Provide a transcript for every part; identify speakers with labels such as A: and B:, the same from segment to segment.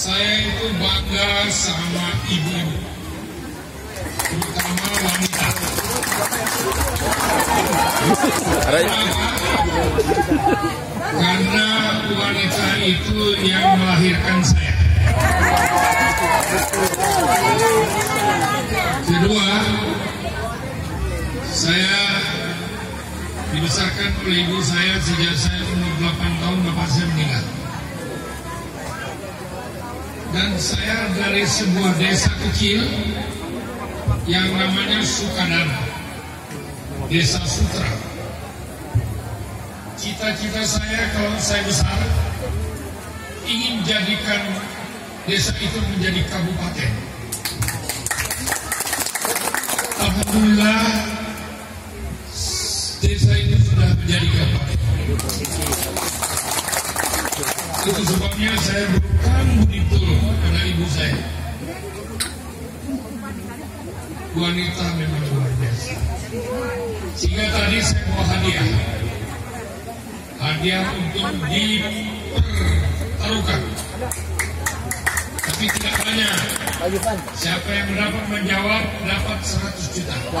A: saya itu bangga sama ibu-ibu, terutama wanita. Karena wanita itu yang melahirkan saya. Kedua, saya dibesarkan oleh ibu saya sejak saya umur 8 tahun bapak saya. Saya dari sebuah desa kecil yang namanya Sukadana, desa Sutra. Cita-cita saya kalau saya besar ingin jadikan desa itu menjadi kabupaten. Alhamdulillah desa itu sudah menjadi kabupaten. Itu sebabnya saya pada ibu saya. Wanita memang luar biasa. Sehingga tadi saya bawa hadiah. Hadiah untuk dipertaruhkan. Tapi tidak banyak. Siapa yang dapat menjawab dapat 100 juta. Mau?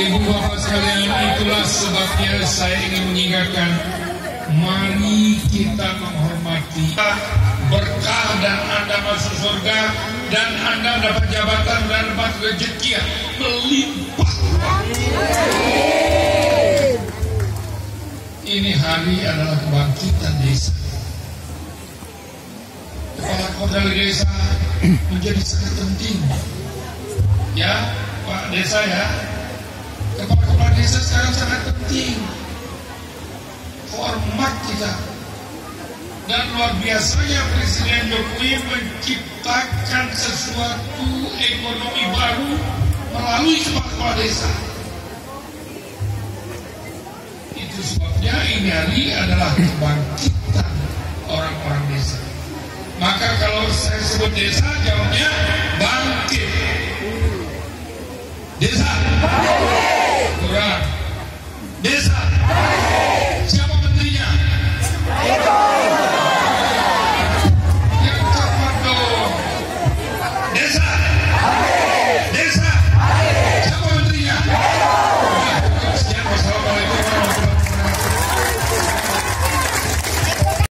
A: Ibu bapak sekalian, itulah sebabnya saya ingin mengingatkan Mari kita menghormati berkah dan Anda masuk surga dan Anda dapat jabatan dan dapat rezeki melimpah. Ini hari adalah kebangkitan desa. Kepala kota desa menjadi sangat penting. Ya, Pak Desa ya. Kepala-kepala desa sekarang sangat penting hormat kita. Dan luar biasanya Presiden Jokowi menciptakan sesuatu ekonomi baru melalui kepala desa. Itu sebabnya ini hari adalah kebangkitan orang-orang desa. Maka kalau saya sebut desa, jawabnya